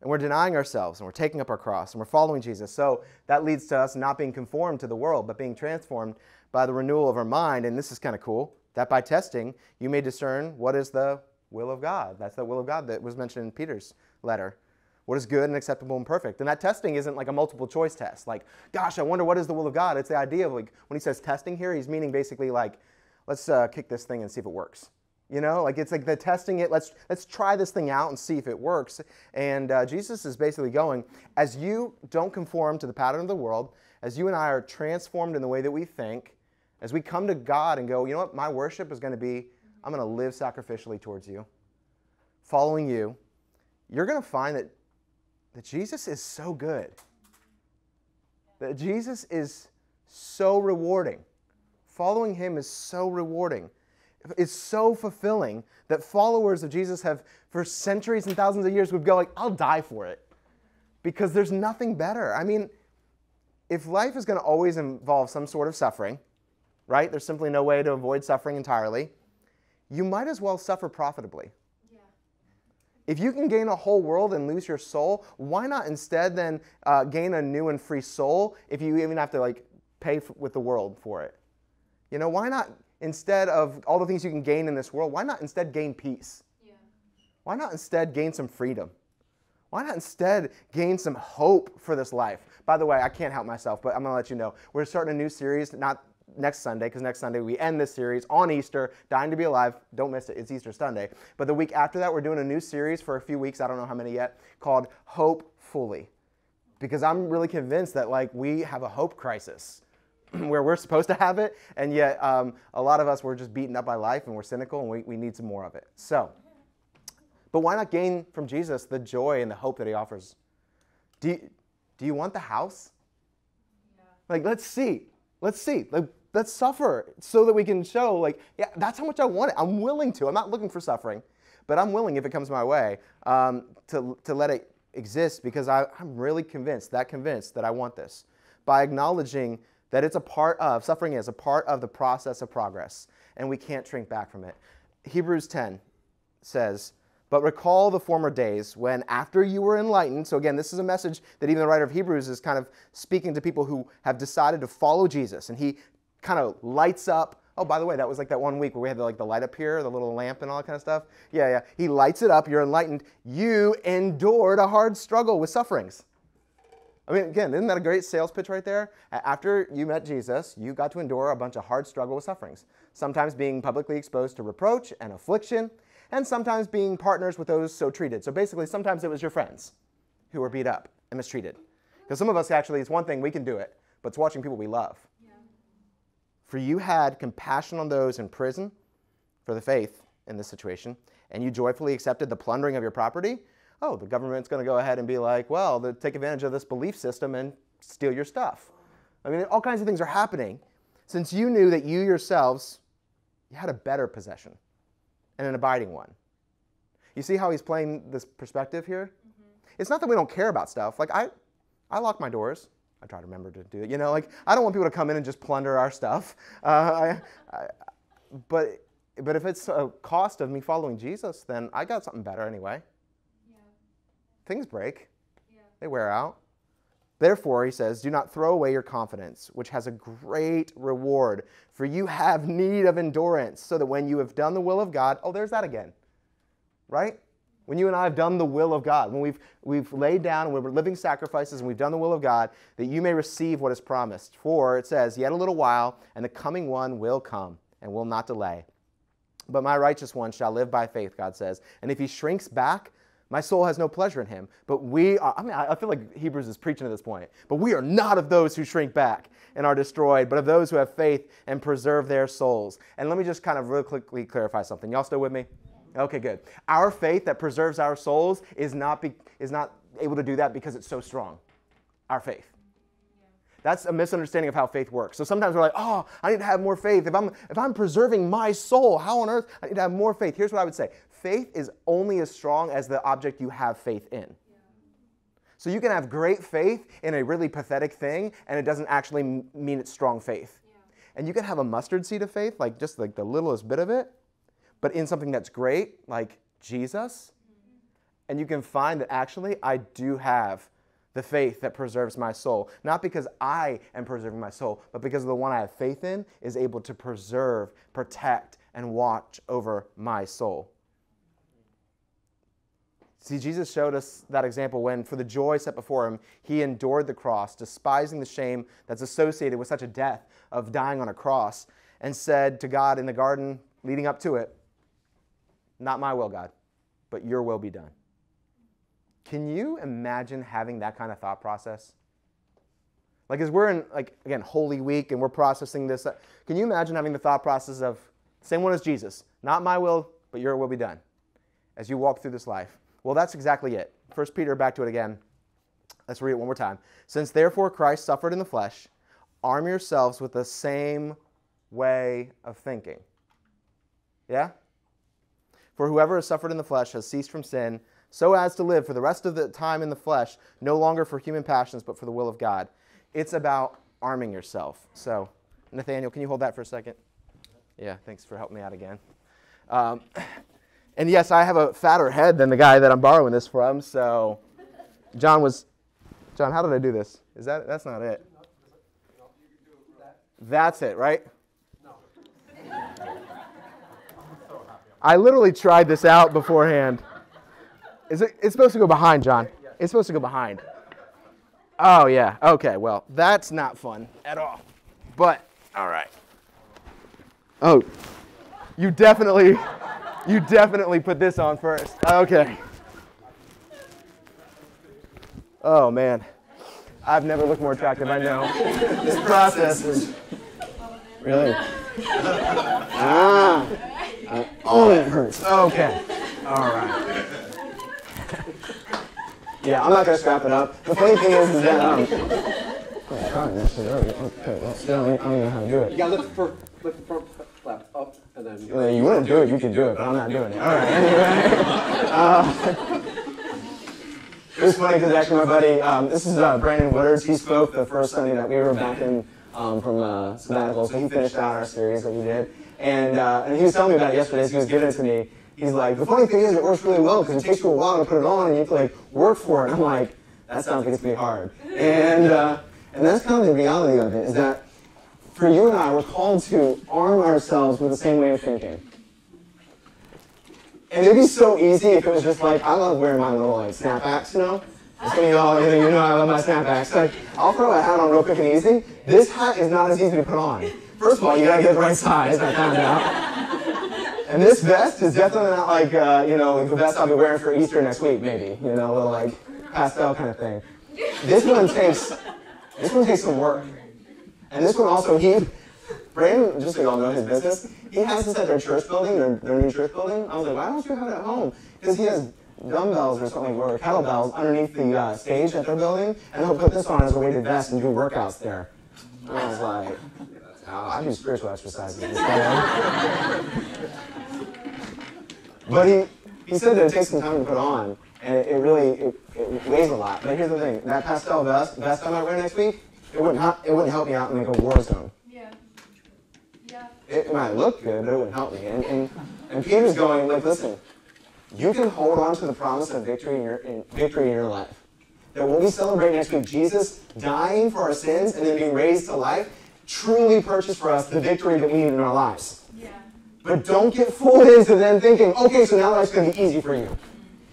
And we're denying ourselves, and we're taking up our cross, and we're following Jesus. So that leads to us not being conformed to the world, but being transformed by the renewal of our mind. And this is kind of cool that by testing, you may discern what is the will of God. That's the will of God that was mentioned in Peter's letter. What is good and acceptable and perfect? And that testing isn't like a multiple choice test. Like, gosh, I wonder what is the will of God. It's the idea of like when he says testing here, he's meaning basically like, let's uh, kick this thing and see if it works. You know, like it's like the testing it. Let's let's try this thing out and see if it works. And uh, Jesus is basically going, as you don't conform to the pattern of the world, as you and I are transformed in the way that we think, as we come to God and go, you know what, my worship is going to be I'm going to live sacrificially towards you, following you, you're going to find that, that Jesus is so good. That Jesus is so rewarding. Following him is so rewarding. It's so fulfilling that followers of Jesus have, for centuries and thousands of years, would go like, I'll die for it. Because there's nothing better. I mean, if life is going to always involve some sort of suffering, right? There's simply no way to avoid suffering entirely you might as well suffer profitably. Yeah. If you can gain a whole world and lose your soul, why not instead then uh, gain a new and free soul if you even have to like pay f- with the world for it? You know, why not instead of all the things you can gain in this world, why not instead gain peace? Yeah. Why not instead gain some freedom? Why not instead gain some hope for this life? By the way, I can't help myself, but I'm going to let you know. We're starting a new series, not next Sunday, because next Sunday we end this series on Easter, Dying to Be Alive. Don't miss it, it's Easter Sunday. But the week after that, we're doing a new series for a few weeks, I don't know how many yet, called Hope Fully. Because I'm really convinced that like we have a hope crisis where we're supposed to have it, and yet um, a lot of us we're just beaten up by life and we're cynical and we, we need some more of it. So, but why not gain from Jesus the joy and the hope that he offers? Do you, do you want the house? Yeah. Like, let's see. Let's see. Like, let's suffer so that we can show, like, yeah, that's how much I want it. I'm willing to. I'm not looking for suffering, but I'm willing, if it comes my way, um, to, to let it exist because I, I'm really convinced, that convinced, that I want this. By acknowledging that it's a part of, suffering is a part of the process of progress, and we can't shrink back from it. Hebrews 10 says, but recall the former days when, after you were enlightened, so again, this is a message that even the writer of Hebrews is kind of speaking to people who have decided to follow Jesus. And he kind of lights up. Oh, by the way, that was like that one week where we had the, like the light up here, the little lamp and all that kind of stuff. Yeah, yeah. He lights it up. You're enlightened. You endured a hard struggle with sufferings. I mean, again, isn't that a great sales pitch right there? After you met Jesus, you got to endure a bunch of hard struggle with sufferings, sometimes being publicly exposed to reproach and affliction, and sometimes being partners with those so treated. So basically, sometimes it was your friends who were beat up and mistreated. Because some of us actually, it's one thing we can do it, but it's watching people we love. Yeah. For you had compassion on those in prison for the faith in this situation, and you joyfully accepted the plundering of your property. Oh, the government's going to go ahead and be like, well, they take advantage of this belief system and steal your stuff. I mean, all kinds of things are happening since you knew that you yourselves you had a better possession and an abiding one. You see how he's playing this perspective here? Mm-hmm. It's not that we don't care about stuff. Like I, I lock my doors. I try to remember to do it. You know, like I don't want people to come in and just plunder our stuff. Uh, I, I, but but if it's a cost of me following Jesus, then I got something better anyway. Yeah. Things break. Yeah. They wear out. Therefore, he says, do not throw away your confidence, which has a great reward, for you have need of endurance, so that when you have done the will of God, oh, there's that again, right? When you and I have done the will of God, when we've, we've laid down and we're living sacrifices and we've done the will of God, that you may receive what is promised. For it says, Yet a little while, and the coming one will come and will not delay. But my righteous one shall live by faith, God says. And if he shrinks back, my soul has no pleasure in him. But we are, I mean, I feel like Hebrews is preaching at this point. But we are not of those who shrink back and are destroyed, but of those who have faith and preserve their souls. And let me just kind of real quickly clarify something. Y'all still with me? Okay, good. Our faith that preserves our souls is not, be, is not able to do that because it's so strong. Our faith. That's a misunderstanding of how faith works. So sometimes we're like, oh, I need to have more faith. If I'm, if I'm preserving my soul, how on earth? I need to have more faith. Here's what I would say faith is only as strong as the object you have faith in. So you can have great faith in a really pathetic thing, and it doesn't actually mean it's strong faith. Yeah. And you can have a mustard seed of faith, like just like the littlest bit of it, but in something that's great, like Jesus. Mm-hmm. And you can find that actually I do have the faith that preserves my soul. Not because I am preserving my soul, but because the one I have faith in is able to preserve, protect, and watch over my soul. See, Jesus showed us that example when, for the joy set before him, he endured the cross, despising the shame that's associated with such a death of dying on a cross, and said to God in the garden leading up to it, Not my will, God, but your will be done. Can you imagine having that kind of thought process? Like, as we're in, like, again, Holy Week and we're processing this, uh, can you imagine having the thought process of, same one as Jesus, not my will, but your will be done, as you walk through this life? Well, that's exactly it. First Peter, back to it again. Let's read it one more time. Since therefore Christ suffered in the flesh, arm yourselves with the same way of thinking. Yeah? For whoever has suffered in the flesh has ceased from sin, so as to live for the rest of the time in the flesh, no longer for human passions, but for the will of God. It's about arming yourself. So, Nathaniel, can you hold that for a second? Yeah, thanks for helping me out again. Um, and yes, I have a fatter head than the guy that I'm borrowing this from. So, John was, John, how did I do this? Is that that's not it? That's it, right? No. I literally tried this out beforehand. Is it? It's supposed to go behind, John. It's supposed to go behind. Oh yeah. Okay. Well, that's not fun at all. But all right. Oh, you definitely. You definitely put this on first. Okay. Oh man, I've never looked more attractive. I know. this process is really. Ah. Oh, it hurts. Okay. All right. yeah, I'm not gonna scrap it up. The funny thing is, is that um. Okay, well, I don't know how to do it. You gotta lift the front. And then well, you wouldn't do it, you could do it, but I'm not doing it. All right, anyway. Uh, it was funny because actually my buddy, um, this is uh, Brandon Woodards, he spoke the first Sunday that we were back in um, from uh, sabbatical, so he finished out our series that we did. And, uh, and he was telling me about it yesterday, so he was giving it to me. He's like, the funny thing is it works really well because it takes you a while to put it on and you have to like work for it. And I'm like, that sounds like it's gonna be hard. And, uh, and that's kind of the reality of it, is that for you and I, we're called to arm ourselves with the same way of thinking. And it'd be so easy if it was just like, I love wearing my little like snapbacks, you know? It's gonna be you know, you know I love my snapbacks. Like, I'll throw a hat on real quick and easy. This hat is not as easy to put on. First of all, you gotta get the right size, I found out. And this vest is definitely not like, uh, you know, the vest I'll be wearing for Easter next week, maybe. You know, like pastel kind of thing. This one takes, this one takes some work. And this one also, he, Brandon, just so y'all know his business, he has this at their church building, their, their new church building. I was like, why don't you have it at home? Because he has dumbbells or something, or kettlebells underneath the uh, stage at their building, and he'll put this on as a weighted vest and do workouts there. And I was like, oh, I do spiritual exercises. but he, he said that it takes some time to put on, and it, it really it, it weighs a lot. But here's the thing: that pastel vest, vest I might wear next week, it wouldn't ha- it wouldn't help me out in like a war zone. Yeah. Yeah. It, might look good, but it wouldn't help me. And, and, and Peter's going, like, listen, you can hold on to the promise of victory in your, in, victory in your life. That when we celebrate next week, Jesus dying for our sins and then being raised to life, truly purchased for us the victory that we need in our lives. Yeah. But don't get fooled into then thinking, okay, so now life's going to be easy for you.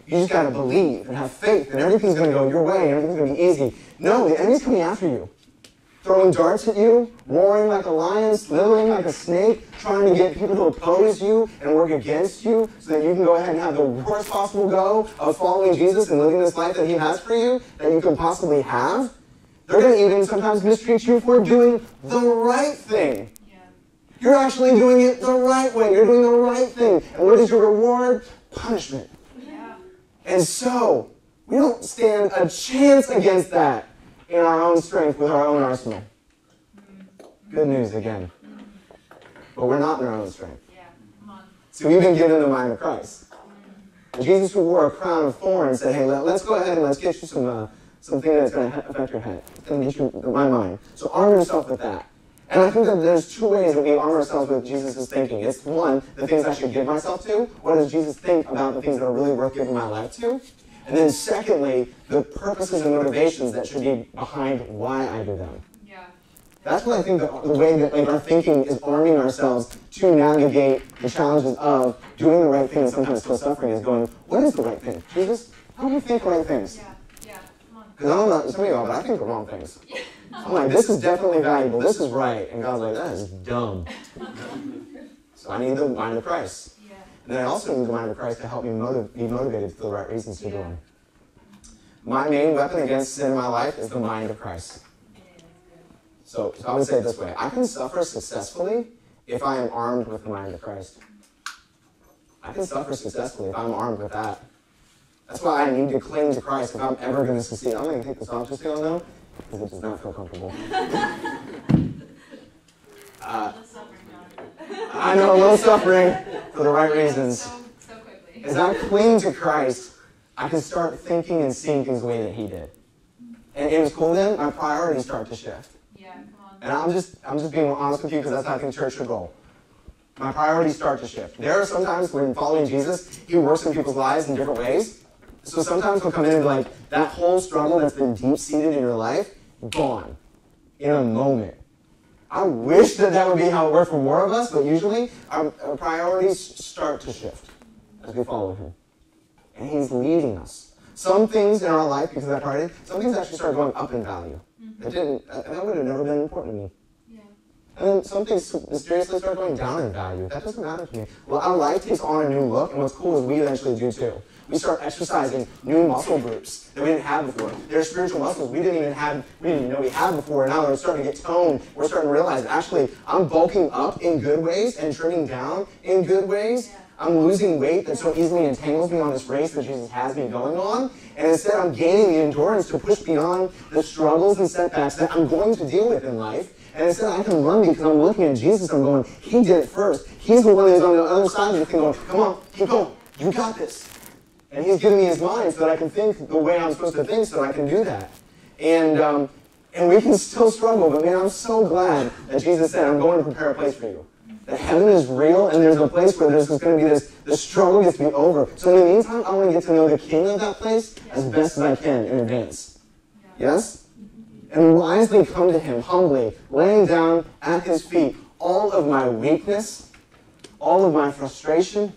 You just got to believe and have faith, and everything's going to go your way, and everything's going to be easy. No, the enemy's coming after you throwing darts at you, roaring like a lion, slithering like a snake, trying to get people to oppose you and work against you so that you can go ahead and have the worst possible go of following Jesus and living this life that he has for you that you can possibly have. They're going to even sometimes mistreat you for doing the right thing. You're actually doing it the right way. You're doing the right thing. And what is your reward? Punishment. Yeah. And so, we don't stand a chance against that in our own strength with our own arsenal. Good news again. But we're not in our own strength. So we've been given the mind of Christ. And Jesus, who wore a crown of thorns, said, hey, let, us go ahead and let's get you some uh, something that's going to affect your head. It's going to get you my mind. So arm yourself with that. And I think that there's two ways that we arm ourselves with Jesus' thinking. It's one, the things I should give myself to. What does Jesus think about the things that are really worth giving my life to? And then secondly, the purposes and motivations that should be behind why I do them. Yeah. That's what I think the, the way that like our thinking is arming ourselves to navigate the challenges of doing the right thing and sometimes still suffering is going, what is the right thing? Jesus, help me think right things. Yeah. Yeah. Come on. Because I don't know some of y'all, but I think the wrong things. I'm like, this is definitely valuable. This is right. And God's like, that is dumb. So I need the mind of Christ. And I also need the mind of Christ to help me motiv- be motivated for the right reasons to do them. My main weapon against sin in my life is the mind of Christ. So, so I would say it this way I can suffer successfully if I am armed with the mind of Christ. I can suffer successfully if I'm armed with that. That's why I need to cling to Christ if I'm ever going to succeed. I'm going to take this off just you because it does not feel comfortable. Uh. I know a little suffering for the right reasons. So, so quickly. As I cling to Christ, I can start thinking and seeing things the way that He did. And it was cool then, my priorities start to shift. Yeah. Come on. And I'm just, I'm just being honest with you because that's how I think church should roll. My priorities start to shift. There are sometimes when following Jesus, He works in people's lives in different ways. So sometimes He'll come in and be like, that whole struggle that's been deep seated in your life, gone in a moment. I wish that that would be how it worked for more of us, but usually our, our priorities start to shift as we follow Him. And He's leading us. Some things in our life, because of that priority, some things actually start going up in value. Mm-hmm. That didn't, that that would have never been important to me. Yeah. And then some things mysteriously start going down in value. That doesn't matter to me. Well, our life takes on a new look, and what's cool is we eventually do too. We start exercising new muscle groups that we didn't have before. There's spiritual muscles we didn't even have, we didn't even know we had before, and now they're starting to get toned. We're starting to realize actually I'm bulking up in good ways and trimming down in good ways. I'm losing weight that so easily entangles me on this race that Jesus has me going on. And instead, I'm gaining the endurance to push beyond the struggles and setbacks that I'm going to deal with in life. And instead, I can run because I'm looking at Jesus. I'm going, He did it first. He's the one who's on the other side of the thing going, Come on, keep going. You got this. And He's giving me His mind so that I can think the way I'm supposed to think so that I can do that. And, um, and we can still struggle, but man, I'm so glad that Jesus said, I'm going to prepare a place for you. That heaven is real, and there's a place where there's going to be this, the struggle gets to be over. So in the meantime, I want to get to know the king of that place as best as I can in advance. Yes? And wisely come to him humbly, laying down at his feet all of my weakness, all of my frustration,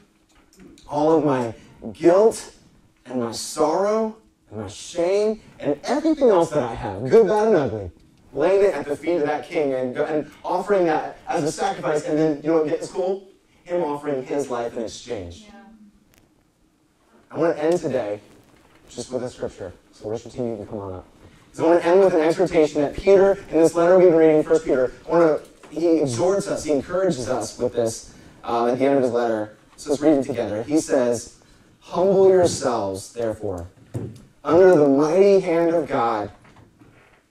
all of my guilt, and my sorrow, and my shame, and everything else that I have, good, bad, and ugly laying it at the feet of that king and, and offering that as a sacrifice. And then, you know what gets cool? Him offering his life in exchange. Yeah. I want to end today just with a scripture. So, Richard T, you can come on up. So, I want to end with an exhortation that Peter, in this letter we've been reading, First Peter, I want to, he exhorts us, he encourages us with this um, at the end of his letter. So let's read it together. He says, Humble yourselves, therefore, under the mighty hand of God,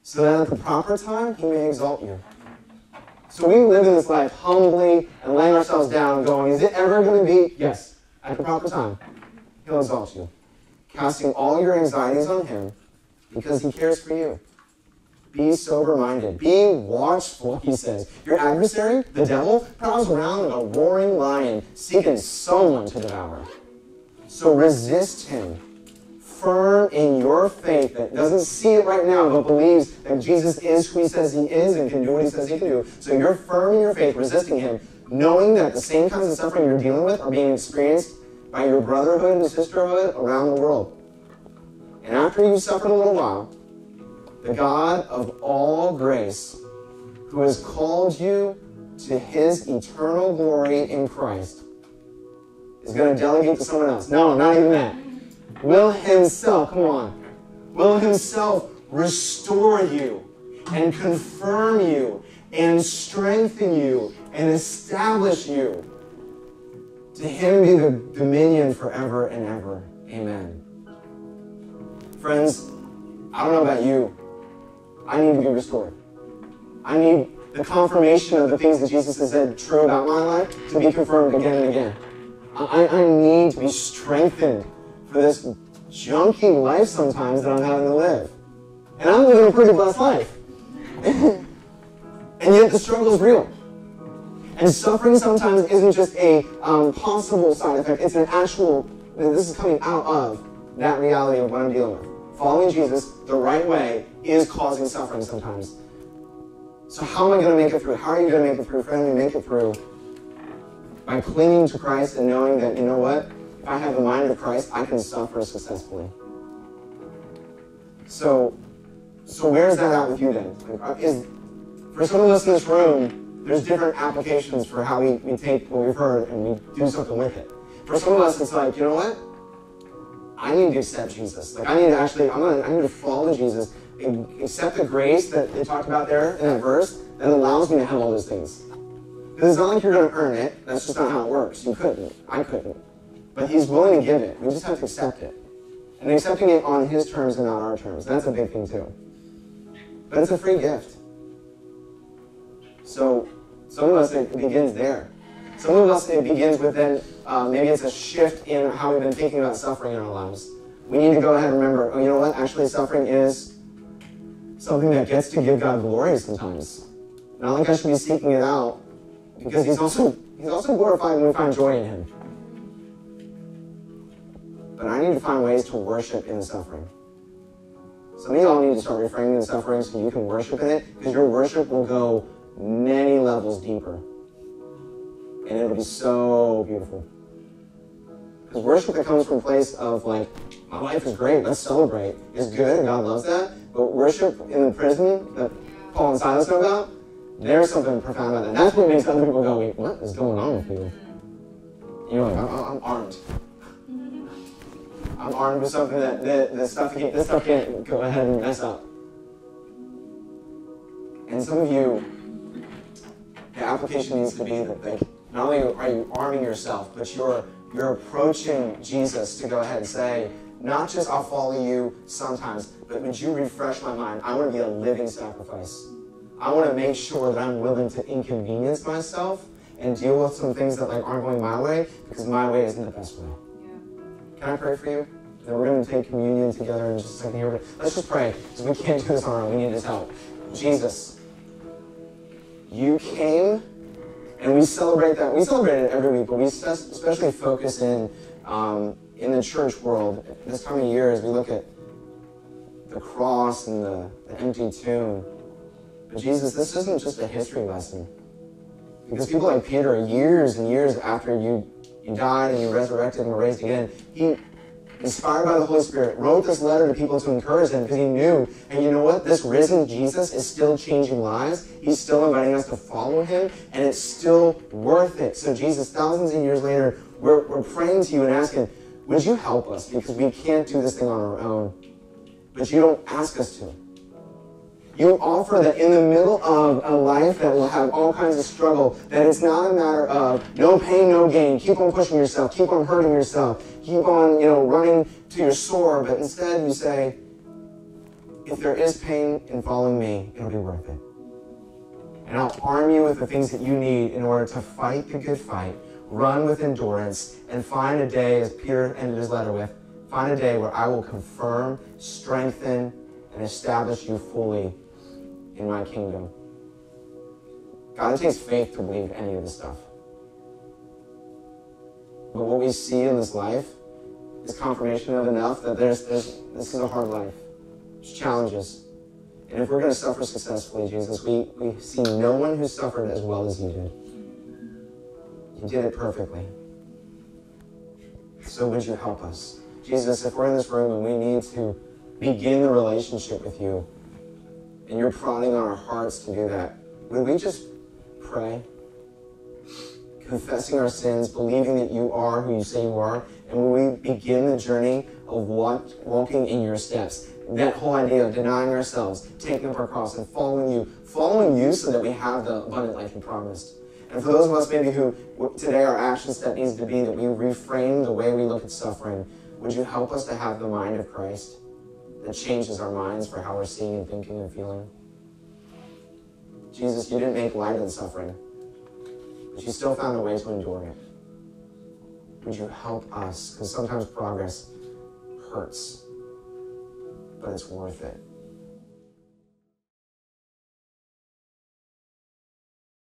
so that at the proper time he may exalt you. So we live in this life humbly and laying ourselves down, going, Is it ever going to be? Yes, at the proper time, he'll exalt you. Casting all your anxieties on him because he cares for you. Be sober minded. Be watchful, he says. Your adversary, the devil, prowls around like a roaring lion, seeking someone to devour. So resist him, firm in your faith that doesn't see it right now, but believes that Jesus is who he says he is and can do what he says he can do. So you're firm in your faith, resisting him, knowing that the same kinds of suffering you're dealing with are being experienced by your brotherhood and sisterhood around the world. And after you've suffered a little while, the God of all grace, who has called you to his eternal glory in Christ, is going to delegate to someone else. No, not even that. Will himself, come on, will himself restore you and confirm you and strengthen you and establish you. To him be the dominion forever and ever. Amen. Friends, I don't know about you. I need to be restored. I need the confirmation of the things that Jesus has said true about my life to be confirmed again and again. I, I need to be strengthened for this junky life sometimes that I'm having to live. And I'm living a pretty blessed life. and yet the struggle is real. And suffering sometimes isn't just a um, possible side effect, it's an actual, this is coming out of that reality of what I'm dealing with. Following Jesus the right way is causing suffering sometimes. So, how am I going to make it through? How are you going to make it through? Friend, we make it through by clinging to Christ and knowing that, you know what? If I have the mind of Christ, I can suffer successfully. So, so where is that at with you then? Like, uh, is, for some of us in this room, there's different applications for how we, we take what we've heard and we do something with it. For some of us, it's like, you know what? I need to accept Jesus. Like I need to actually, I'm gonna, I need to follow Jesus accept the grace that they talked about there in that verse that allows me to have all those things. Because it's not like you're gonna earn it. That's just not how it works. You couldn't. I couldn't. But He's willing to give it. We just have to accept it. And accepting it on His terms and not our terms. That's a big thing too. But it's a free gift. So some of us it begins there. Some of us it begins with then uh, maybe it's a shift in how we've been thinking about suffering in our lives. We need to go ahead and remember, oh, you know what? Actually, suffering is something that gets to give God glory sometimes. Not like I should be seeking it out, because He's also He's also glorified when we find joy in Him. But I need to find ways to worship in suffering. Some of y'all need to start refraining the suffering so you can worship in it, because your worship will go many levels deeper. And it'll be so beautiful. Because worship that comes from a place of like, my life is great, let's celebrate, is good, and God loves that. But worship in the prison that Paul and Silas know about, there's something profound about that. That's what makes other people go, what is going on with you? You're like, I'm, I'm armed. I'm armed with something that, that, that stuff can't, this stuff can't go ahead and mess up. And some of you, the application needs to be that like, not only are you arming yourself, but you're you're approaching Jesus to go ahead and say, not just I'll follow you sometimes, but would you refresh my mind? I want to be a living sacrifice. I want to make sure that I'm willing to inconvenience myself and deal with some things that like aren't going my way because my way isn't the best way. Can I pray for you? Then we're going to take communion together in just a second here. Let's just pray because we can't do this on our own. We need His help. Jesus, you came and we celebrate that. We celebrate it every week, but we especially focus in um, in the church world this time of year as we look at the cross and the, the empty tomb. Jesus, this isn't just a history lesson. Because people like Peter, years and years after you, you died and you resurrected and were raised again, he, inspired by the Holy Spirit, wrote this letter to people to encourage them because he knew, and you know what? This risen Jesus is still changing lives. He's still inviting us to follow him, and it's still worth it. So, Jesus, thousands of years later, we're, we're praying to you and asking, would you help us? Because we can't do this thing on our own. But you don't ask us to. You offer that in the middle of a life that will have all kinds of struggle, that it's not a matter of no pain, no gain. Keep on pushing yourself, keep on hurting yourself, keep on, you know, running to your sore, but instead you say, if there is pain in following me, it'll be worth it. And I'll arm you with the things that you need in order to fight the good fight, run with endurance, and find a day, as Peter ended his letter with, find a day where I will confirm, strengthen, and establish you fully in my kingdom. God, it takes faith to believe any of this stuff. But what we see in this life is confirmation of enough that there's, there's this is a hard life. There's challenges. And if we're going to suffer successfully, Jesus, we, we see no one who suffered as well as you did. You did it perfectly. So would you help us? Jesus, if we're in this room and we need to begin the relationship with you, and you're prodding on our hearts to do that, would we just pray? Confessing our sins, believing that you are who you say you are, and when we begin the journey of walk, walking in your steps? That whole idea of denying ourselves, taking up our cross, and following you, following you so that we have the abundant life you promised. And for those of us maybe who today our action step needs to be that we reframe the way we look at suffering, would you help us to have the mind of Christ that changes our minds for how we're seeing and thinking and feeling? Jesus, you didn't make light of the suffering, but you still found a way to endure it. Would you help us? Because sometimes progress hurts, but it's worth it.